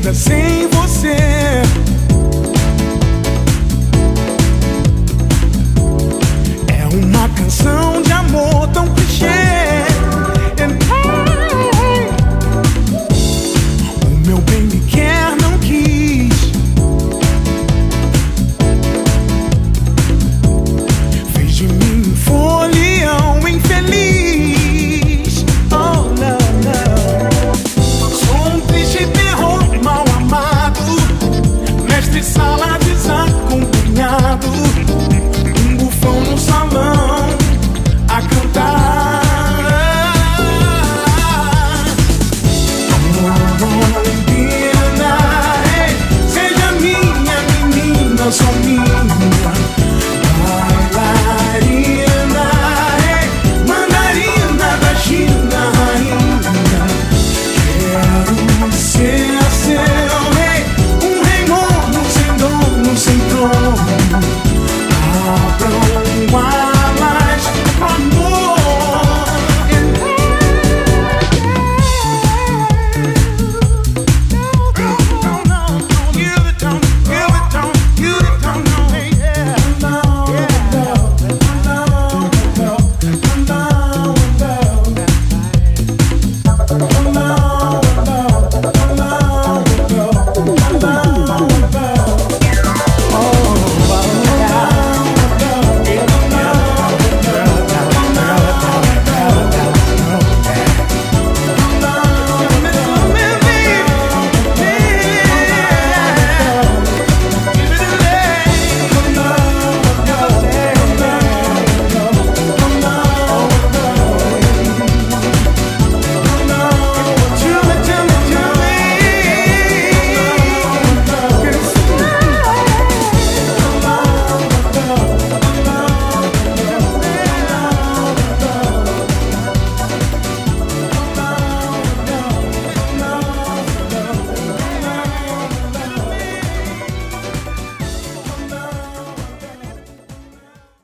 vida sem você. É uma canção Um bufão no salão a cantar. Olimpíada, hey, seja minha menina, sou minha.